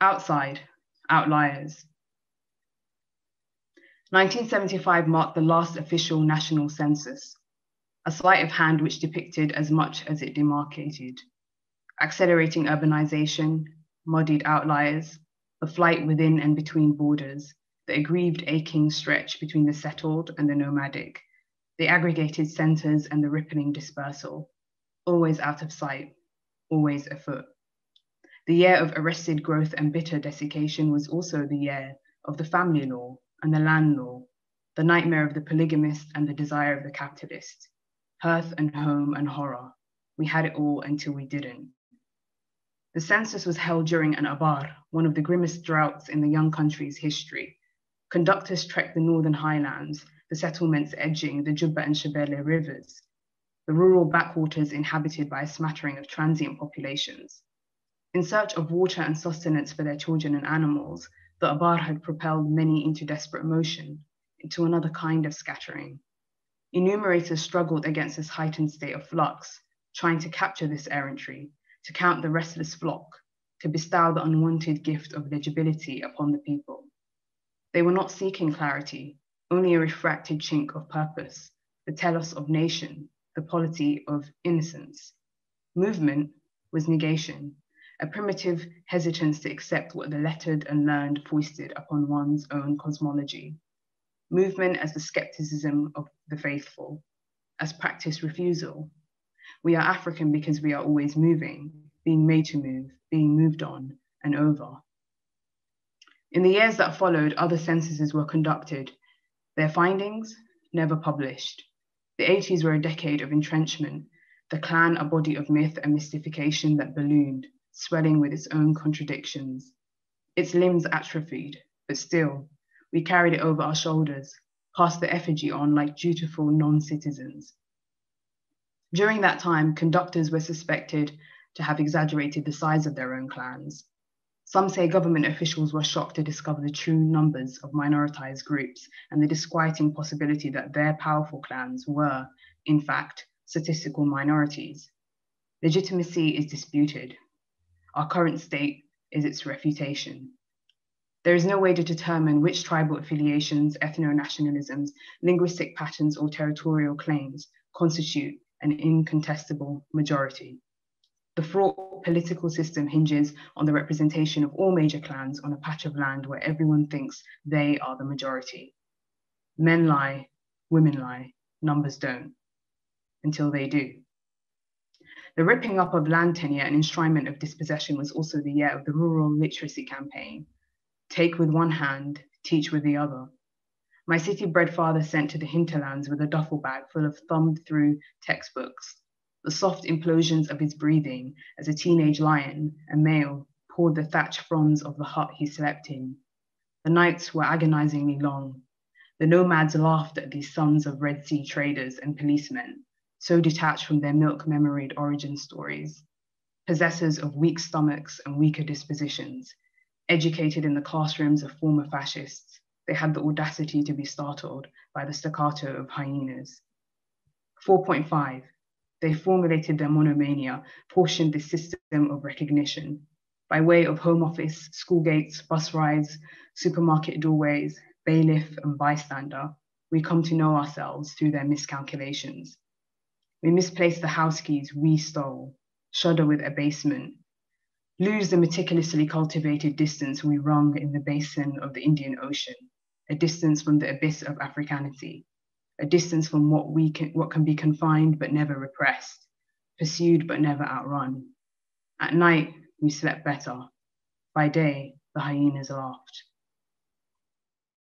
Outside, outliers. 1975 marked the last official national census, a sleight of hand which depicted as much as it demarcated. Accelerating urbanization, muddied outliers, the flight within and between borders, the aggrieved aching stretch between the settled and the nomadic, the aggregated centers and the rippling dispersal, always out of sight, always afoot. The year of arrested growth and bitter desiccation was also the year of the family law and the land law, the nightmare of the polygamist and the desire of the capitalist, hearth and home and horror. We had it all until we didn't. The census was held during an abar, one of the grimmest droughts in the young country's history. Conductors trekked the northern highlands, the settlements edging the Jubba and Shebele rivers, the rural backwaters inhabited by a smattering of transient populations. In search of water and sustenance for their children and animals, the Abar had propelled many into desperate motion, into another kind of scattering. Enumerators struggled against this heightened state of flux, trying to capture this errantry, to count the restless flock, to bestow the unwanted gift of legibility upon the people. They were not seeking clarity, only a refracted chink of purpose, the telos of nation, the polity of innocence. Movement was negation, a primitive hesitance to accept what the lettered and learned foisted upon one's own cosmology. Movement as the skepticism of the faithful, as practice refusal. We are African because we are always moving, being made to move, being moved on and over. In the years that followed, other censuses were conducted, their findings never published. The 80s were a decade of entrenchment, the clan a body of myth and mystification that ballooned, swelling with its own contradictions. Its limbs atrophied, but still, we carried it over our shoulders, passed the effigy on like dutiful non citizens. During that time, conductors were suspected to have exaggerated the size of their own clans. Some say government officials were shocked to discover the true numbers of minoritized groups and the disquieting possibility that their powerful clans were, in fact, statistical minorities. Legitimacy is disputed, our current state is its refutation. There is no way to determine which tribal affiliations, ethno-nationalisms, linguistic patterns, or territorial claims constitute an incontestable majority. The fraught political system hinges on the representation of all major clans on a patch of land where everyone thinks they are the majority. Men lie, women lie, numbers don't, until they do. The ripping up of land tenure and enshrinement of dispossession was also the year of the rural literacy campaign. Take with one hand, teach with the other. My city bred father sent to the hinterlands with a duffel bag full of thumbed through textbooks. The soft implosions of his breathing as a teenage lion, a male, poured the thatch fronds of the hut he slept in. The nights were agonizingly long. The nomads laughed at these sons of Red Sea traders and policemen, so detached from their milk memoried origin stories, possessors of weak stomachs and weaker dispositions, educated in the classrooms of former fascists, they had the audacity to be startled by the staccato of hyenas. 4.5, they formulated their monomania, portioned the system of recognition by way of home office, school gates, bus rides, supermarket doorways, bailiff, and bystander. We come to know ourselves through their miscalculations. We misplace the house keys we stole, shudder with abasement, lose the meticulously cultivated distance we wrung in the basin of the Indian Ocean, a distance from the abyss of Africanity, a distance from what, we can, what can be confined but never repressed, pursued but never outrun. At night, we slept better. By day, the hyenas laughed.